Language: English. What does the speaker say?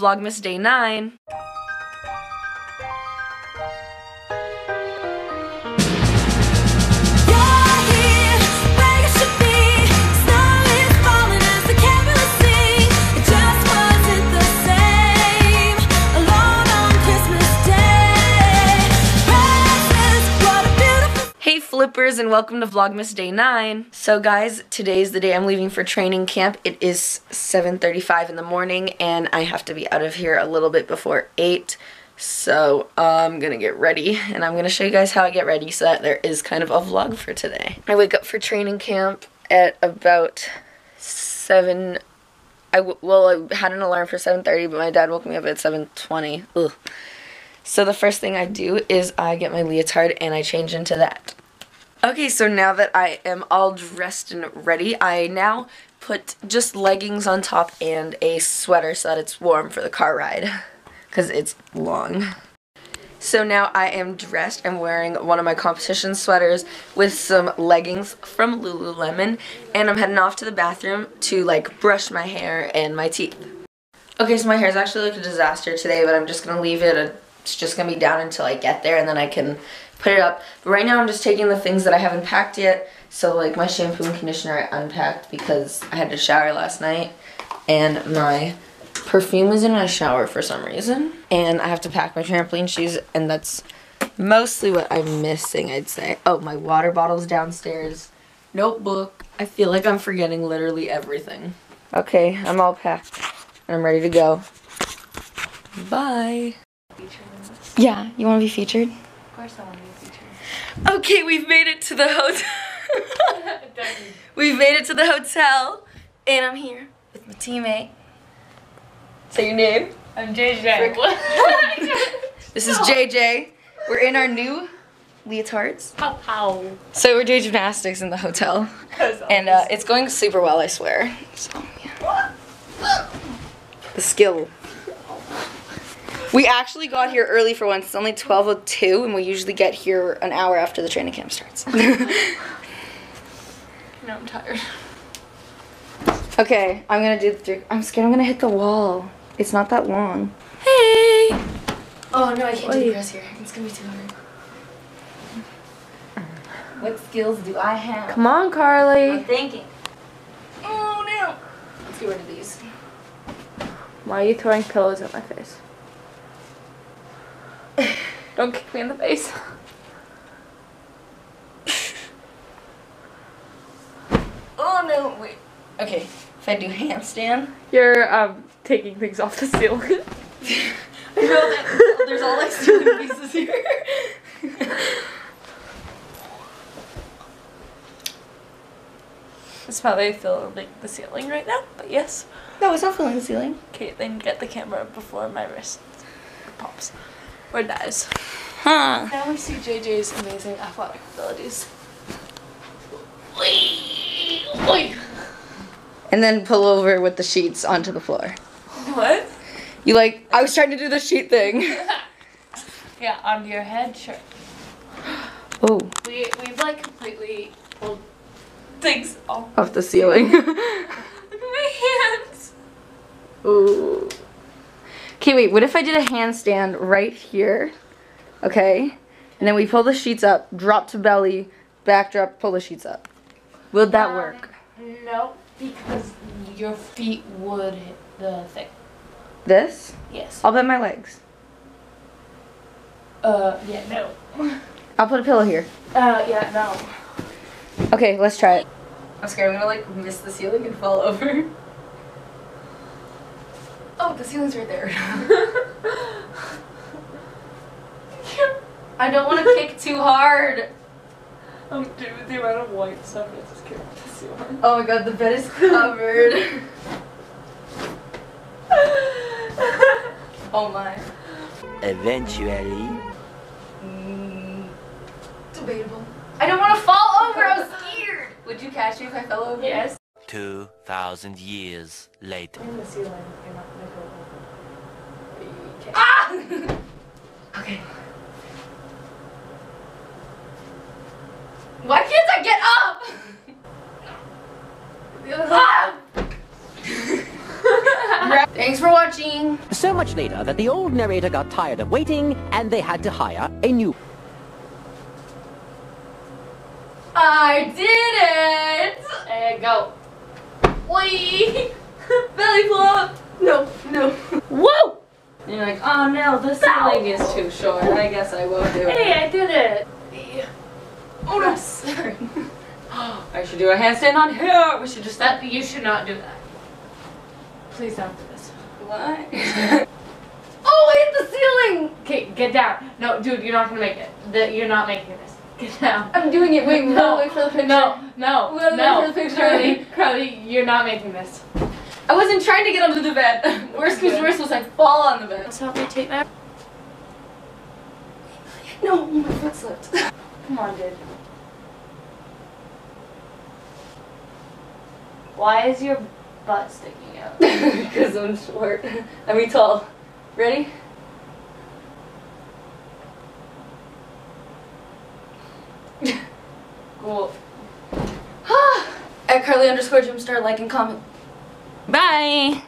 Vlogmas Day 9. And welcome to Vlogmas Day 9. So guys, today is the day I'm leaving for training camp. It is 7.35 in the morning and I have to be out of here a little bit before 8. So I'm gonna get ready and I'm gonna show you guys how I get ready so that there is kind of a vlog for today. I wake up for training camp at about 7, I well I had an alarm for 7.30 but my dad woke me up at 7.20. Ugh. So the first thing I do is I get my leotard and I change into that. Okay, so now that I am all dressed and ready, I now put just leggings on top and a sweater so that it's warm for the car ride because it's long. So now I am dressed. I'm wearing one of my competition sweaters with some leggings from Lululemon and I'm heading off to the bathroom to like brush my hair and my teeth. Okay, so my hair is actually like a disaster today, but I'm just to leave it it's just to be down until I get there and then I can put it up. But right now I'm just taking the things that I haven't packed yet. So like my shampoo and conditioner I unpacked because I had to shower last night. And my perfume is in my shower for some reason. And I have to pack my trampoline shoes and that's mostly what I'm missing I'd say. Oh, my water bottle's downstairs. Notebook. I feel like I'm forgetting literally everything. Okay, I'm all packed. And I'm ready to go. Bye. Yeah, you want to be featured? Of course I want to be featured. Okay, we've made it to the hotel. we've made it to the hotel, and I'm here with my teammate. Say your name. I'm JJ. this is JJ. We're in our new leotards. Pow pow. So we're doing gymnastics in the hotel, and uh, it's going super well, I swear. So yeah. The skill. We actually got here early for once. It's only 12.02 and we usually get here an hour after the training camp starts. no, I'm tired. Okay, I'm gonna do the three. I'm scared I'm gonna hit the wall. It's not that long. Hey! Oh no, I can't do the press here. It's gonna be too hard. What skills do I have? Come on, Carly. I'm thinking. Oh no! Let's get rid of these. Why are you throwing pillows at my face? Don't kick me in the face. Oh no, wait. Okay, if I do handstand. You're um taking things off the ceiling. I know that there's all like ceiling pieces here. It's probably filling the ceiling right now, but yes. no, it's not filling the ceiling. Okay, then get the camera before my wrist pops or dies. Huh. Now we see JJ's amazing athletic abilities. And then pull over with the sheets onto the floor. What? You like, I was trying to do the sheet thing. Yeah, onto your head, sure. Oh, We we've like completely pulled things off. off the ceiling. Look at my hands. Ooh. Okay, wait, what if I did a handstand right here? Okay. And then we pull the sheets up, drop to belly, back drop, pull the sheets up. Would that Um, work? No, because your feet would hit the thing. This? Yes. I'll bend my legs. Uh, yeah, no. I'll put a pillow here. Uh, yeah, no. Okay, let's try it. I'm scared I'm gonna like miss the ceiling and fall over. Oh, the ceiling's right there. I don't want to kick too hard. Um, dude, with the amount of white stuff, it's just scared to see one. Oh my god, the bed is covered. oh my. Eventually. Debatable. I don't want to fall over. I'm scared. Would you catch me if I fell over? Yes. 2,000 years later. In the ceiling, you're not gonna go over. But you can. Ah! okay. Why can't I get up? Ah! Thanks for watching. So much later that the old narrator got tired of waiting and they had to hire a new. I did it! And go. Wee! Belly flop! No, no. Whoa! And you're like, oh no, the ceiling is too short. I guess I won't do it. Hey, I did it! Oh no, sorry. I should do a handstand on here. We should just That you should not do that. Please don't do this. What? Oh, I hit the ceiling! Okay, get down. No, dude, you're not gonna make it. The, you're not making this. Get down. I'm doing it. Wait, No, wait for the picture. No, no, We'll no. for the picture. Crowley, Crowley, you're not making this. I wasn't trying to get under the bed. Worst comes worst was I fall on the bed. Let's help me take that. No, oh my foot slipped. Come on, dude. Why is your butt sticking out? Because I'm short. I mean tall. Ready? Cool. At Carly underscore Gymstar, like and comment. Bye.